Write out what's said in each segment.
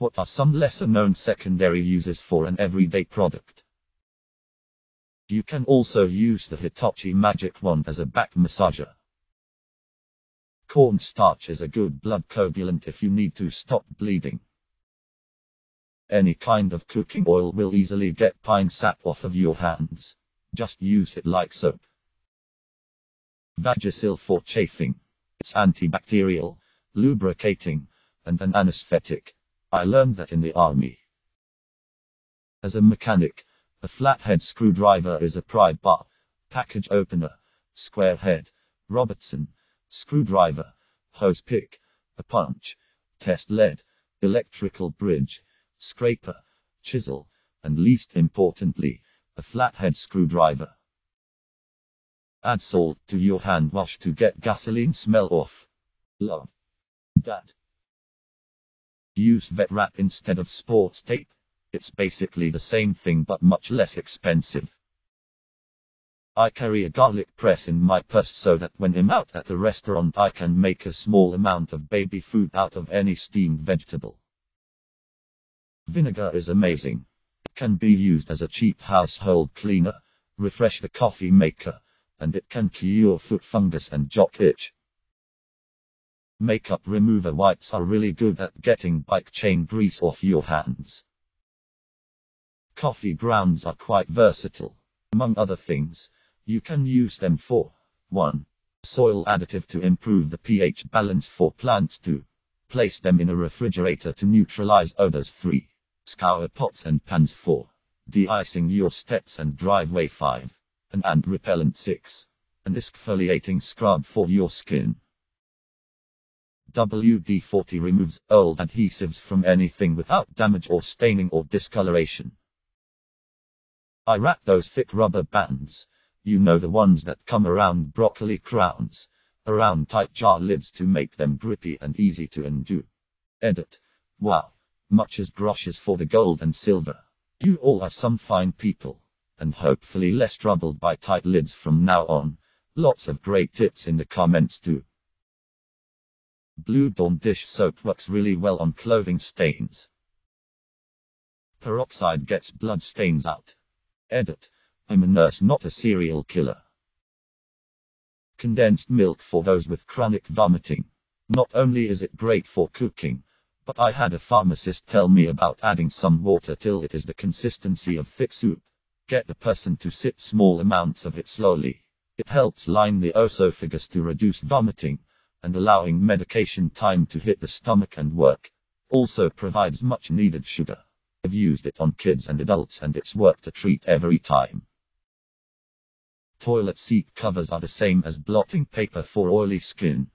What are some lesser known secondary uses for an everyday product? You can also use the Hitachi Magic Wand as a back massager. Cornstarch is a good blood coagulant if you need to stop bleeding. Any kind of cooking oil will easily get pine sap off of your hands. Just use it like soap. Vagisil for chafing. It's antibacterial, lubricating, and an anesthetic. I learned that in the army. As a mechanic, a flathead screwdriver is a pry bar, package opener, square head, Robertson, screwdriver, hose pick, a punch, test lead, electrical bridge, scraper, chisel, and least importantly, a flathead screwdriver. Add salt to your hand wash to get gasoline smell off. Love. Dad. Use vet wrap instead of sports tape. It's basically the same thing but much less expensive. I carry a garlic press in my purse so that when I'm out at a restaurant I can make a small amount of baby food out of any steamed vegetable. Vinegar is amazing. It can be used as a cheap household cleaner, refresh the coffee maker, and it can cure foot fungus and jock itch. Makeup remover wipes are really good at getting bike chain grease off your hands. Coffee grounds are quite versatile. Among other things, you can use them for 1. Soil additive to improve the pH balance for plants 2. Place them in a refrigerator to neutralize odors 3. Scour pots and pans 4. De-icing your steps and driveway 5. An ant repellent 6. An exfoliating scrub for your skin. WD-40 removes old adhesives from anything without damage or staining or discoloration. I wrap those thick rubber bands you know the ones that come around broccoli crowns, around tight jar lids to make them grippy and easy to undo. Edit. Wow. Much as groshes for the gold and silver. You all are some fine people. And hopefully less troubled by tight lids from now on. Lots of great tips in the comments too. Blue Dawn dish soap works really well on clothing stains. Peroxide gets blood stains out. Edit. I'm a nurse, not a serial killer. Condensed milk for those with chronic vomiting. Not only is it great for cooking, but I had a pharmacist tell me about adding some water till it is the consistency of thick soup. Get the person to sip small amounts of it slowly. It helps line the esophagus to reduce vomiting and allowing medication time to hit the stomach and work. Also provides much needed sugar. I've used it on kids and adults and it's worked a treat every time. Toilet seat covers are the same as blotting paper for oily skin.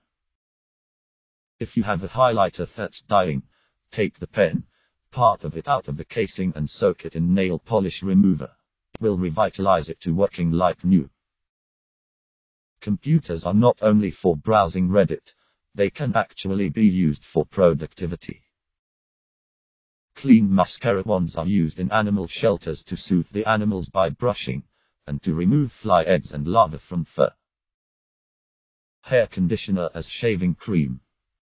If you have a highlighter that's dying, take the pen, part of it out of the casing and soak it in nail polish remover. It will revitalize it to working like new. Computers are not only for browsing Reddit, they can actually be used for productivity. Clean mascara wands are used in animal shelters to soothe the animals by brushing, and to remove fly eggs and larvae from fur. Hair conditioner as shaving cream.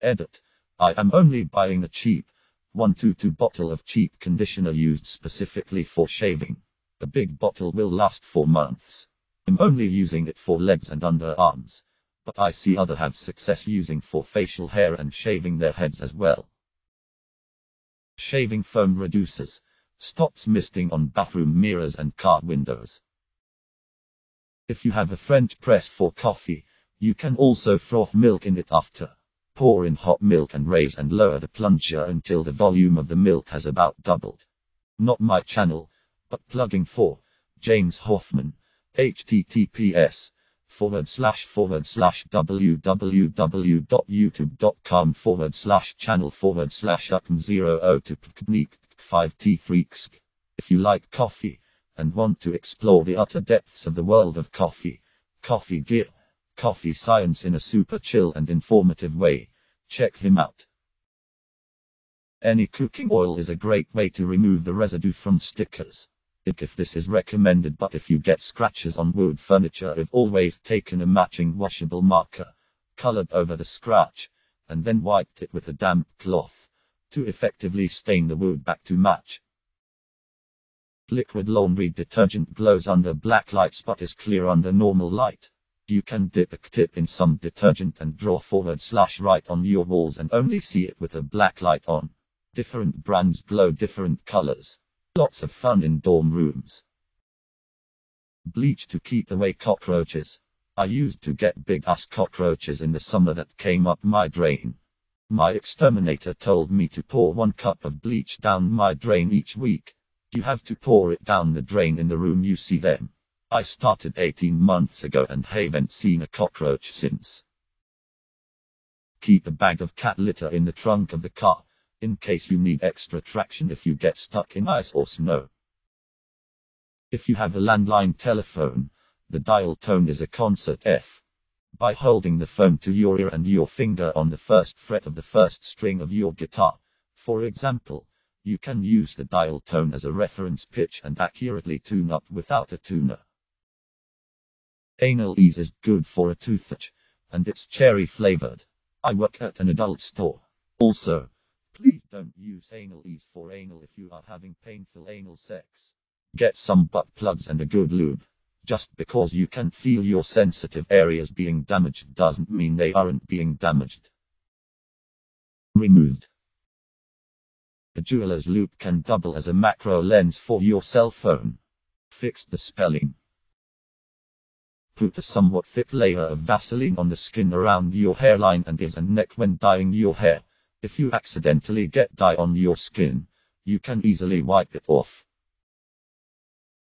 Edit. I am only buying a cheap 122 bottle of cheap conditioner used specifically for shaving. A big bottle will last for months. I'm only using it for legs and underarms, but I see other have success using for facial hair and shaving their heads as well. Shaving foam reduces, stops misting on bathroom mirrors and car windows. If you have a French press for coffee, you can also froth milk in it after. Pour in hot milk and raise and lower the plunger until the volume of the milk has about doubled. Not my channel, but plugging for James Hoffmann, https forward slash forward slash www.youtube.com forward slash channel forward slash ukm 0 to 5 t freaks. If you like coffee, and want to explore the utter depths of the world of coffee, coffee gear, coffee science in a super chill and informative way, check him out. Any cooking oil is a great way to remove the residue from stickers. If this is recommended, but if you get scratches on wood furniture, I've always taken a matching washable marker, colored over the scratch, and then wiped it with a damp cloth to effectively stain the wood back to match. Liquid laundry detergent glows under black lights but is clear under normal light. You can dip a tip in some detergent and draw forward slash right on your walls and only see it with a black light on. Different brands glow different colors. Lots of fun in dorm rooms. Bleach to keep away cockroaches. I used to get big ass cockroaches in the summer that came up my drain. My exterminator told me to pour one cup of bleach down my drain each week. You have to pour it down the drain in the room you see them. I started 18 months ago and haven't seen a cockroach since. Keep a bag of cat litter in the trunk of the car, in case you need extra traction if you get stuck in ice or snow. If you have a landline telephone, the dial tone is a concert F. By holding the phone to your ear and your finger on the first fret of the first string of your guitar, for example, you can use the dial tone as a reference pitch and accurately tune up without a tuner. Anal ease is good for a toothache, and it's cherry flavored. I work at an adult store. Also, please don't use anal ease for anal if you are having painful anal sex. Get some butt plugs and a good lube. Just because you can feel your sensitive areas being damaged doesn't mean they aren't being damaged. Removed. A jeweler's loupe can double as a macro lens for your cell phone. Fix the spelling. Put a somewhat thick layer of Vaseline on the skin around your hairline and ears and neck when dyeing your hair. If you accidentally get dye on your skin, you can easily wipe it off.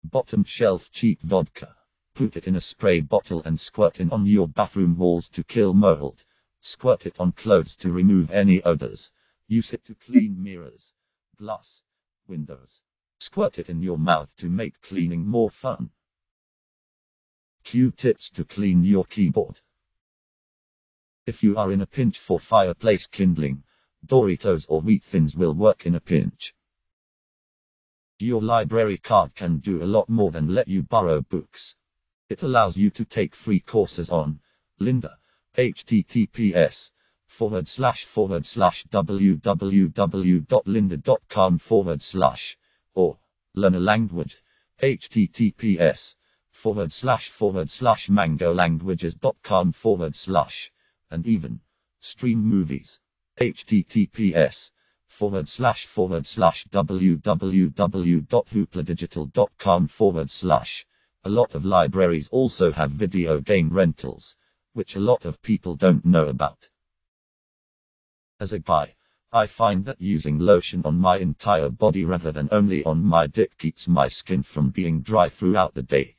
Bottom shelf cheap vodka. Put it in a spray bottle and squirt it on your bathroom walls to kill mold. Squirt it on clothes to remove any odors. Use it to clean mirrors glass, windows. Squirt it in your mouth to make cleaning more fun. Q-tips to clean your keyboard. If you are in a pinch for fireplace kindling, Doritos or wheat thins will work in a pinch. Your library card can do a lot more than let you borrow books. It allows you to take free courses on Lynda, https forward slash forward slash www.lynda.com forward slash or learn a language https forward slash forward slash mangolanguages.com forward slash and even stream movies https forward slash forward slash www.hoopladigital.com forward slash a lot of libraries also have video game rentals which a lot of people don't know about as a guy, I find that using lotion on my entire body rather than only on my dick keeps my skin from being dry throughout the day.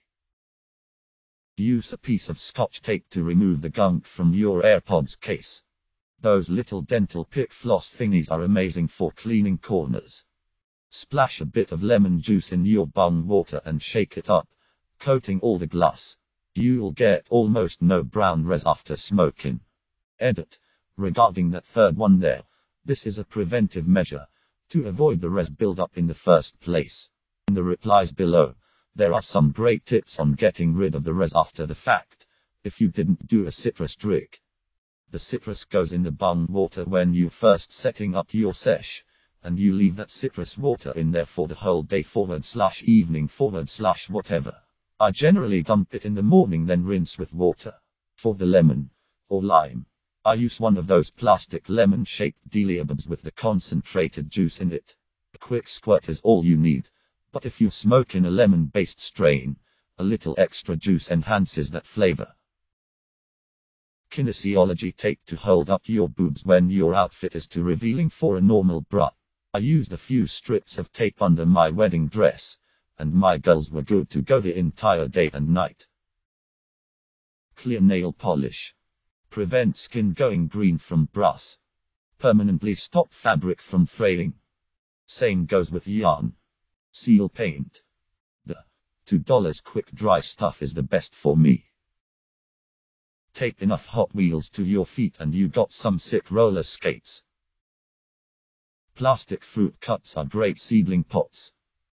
Use a piece of scotch tape to remove the gunk from your AirPods case. Those little dental pick floss thingies are amazing for cleaning corners. Splash a bit of lemon juice in your bong water and shake it up, coating all the glass. You'll get almost no brown res after smoking. Edit. Regarding that third one there, this is a preventive measure to avoid the res buildup in the first place. In the replies below, there are some great tips on getting rid of the res after the fact, if you didn't do a citrus trick. The citrus goes in the bong water when you first setting up your sesh, and you leave that citrus water in there for the whole day forward slash evening forward slash whatever. I generally dump it in the morning then rinse with water. For the lemon, or lime, I use one of those plastic lemon-shaped deliabs with the concentrated juice in it. A quick squirt is all you need. But if you smoke in a lemon-based strain, a little extra juice enhances that flavor. Kinesiology tape to hold up your boobs when your outfit is too revealing for a normal bra. I used a few strips of tape under my wedding dress, and my girls were good to go the entire day and night. Clear nail polish. Prevent skin going green from brass. Permanently stop fabric from fraying. Same goes with yarn. Seal paint. The $2 quick dry stuff is the best for me. Take enough Hot Wheels to your feet and you got some sick roller skates. Plastic fruit cups are great seedling pots.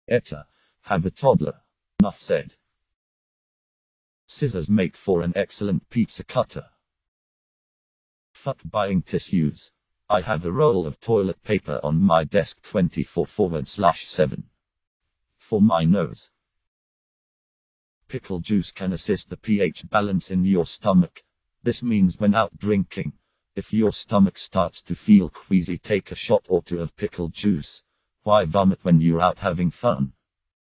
Etta, have a toddler. Enough said. Scissors make for an excellent pizza cutter. Fuck buying tissues. I have a roll of toilet paper on my desk 24 forward slash 7. For my nose. Pickle juice can assist the pH balance in your stomach. This means when out drinking, if your stomach starts to feel queasy, take a shot or two of pickle juice. Why vomit when you're out having fun?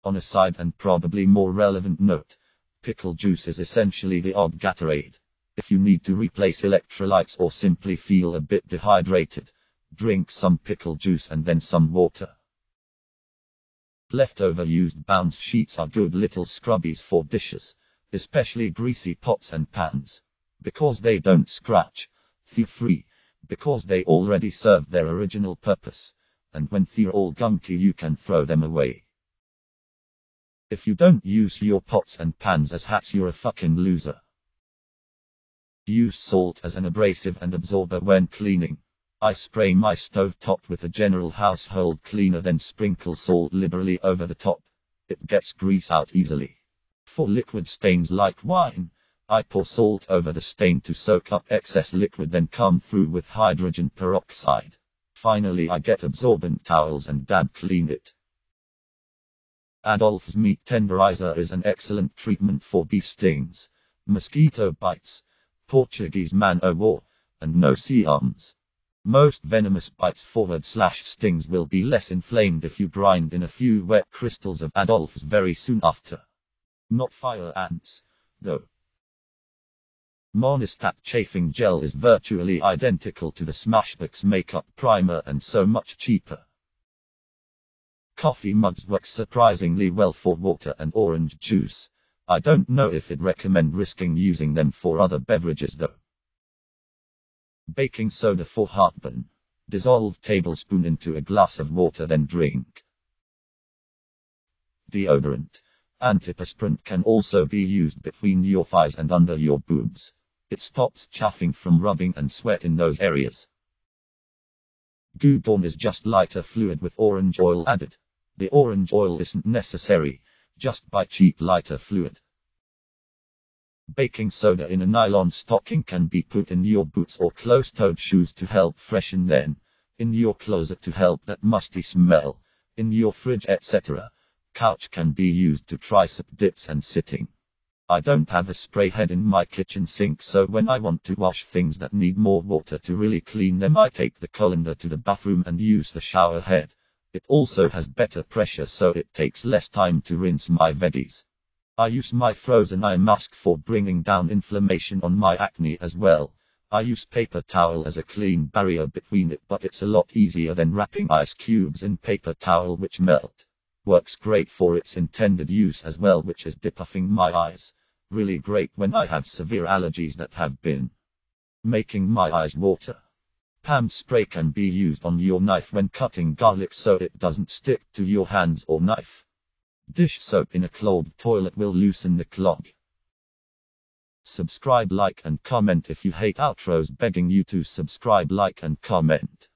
On a side and probably more relevant note, pickle juice is essentially the odd Gatorade. If you need to replace electrolytes or simply feel a bit dehydrated, drink some pickle juice and then some water. Leftover used bounce sheets are good little scrubbies for dishes, especially greasy pots and pans. Because they don't scratch, thief free, because they already serve their original purpose, and when they're all gunky you can throw them away. If you don't use your pots and pans as hats you're a fucking loser. Use salt as an abrasive and absorber when cleaning. I spray my stove top with a general household cleaner then sprinkle salt liberally over the top. It gets grease out easily. For liquid stains like wine, I pour salt over the stain to soak up excess liquid then come through with hydrogen peroxide. Finally I get absorbent towels and dab clean it. Adolph's meat tenderizer is an excellent treatment for bee stings, mosquito bites, Portuguese man o' war, and no sea arms. Most venomous bites forward slash stings will be less inflamed if you grind in a few wet crystals of Adolph's very soon after. Not fire ants, though. Monistat chafing gel is virtually identical to the Smashbox makeup primer and so much cheaper. Coffee mugs work surprisingly well for water and orange juice. I don't know if I'd recommend risking using them for other beverages though. Baking soda for heartburn. Dissolve tablespoon into a glass of water then drink. Deodorant. Antiperspirant can also be used between your thighs and under your boobs. It stops chafing from rubbing and sweat in those areas. Goo Gone is just lighter fluid with orange oil added. The orange oil isn't necessary just buy cheap lighter fluid. Baking soda in a nylon stocking can be put in your boots or closed-toed shoes to help freshen them, in your closet to help that musty smell, in your fridge etc. Couch can be used to tricep dips and sitting. I don't have a spray head in my kitchen sink so when I want to wash things that need more water to really clean them I take the colander to the bathroom and use the shower head. It also has better pressure so it takes less time to rinse my veggies. I use my frozen eye mask for bringing down inflammation on my acne as well. I use paper towel as a clean barrier between it but it's a lot easier than wrapping ice cubes in paper towel which melt. Works great for its intended use as well which is depuffing my eyes. Really great when I have severe allergies that have been making my eyes water. Pam spray can be used on your knife when cutting garlic so it doesn't stick to your hands or knife. Dish soap in a clogged toilet will loosen the clog. Subscribe, like, and comment if you hate outros, begging you to subscribe, like, and comment.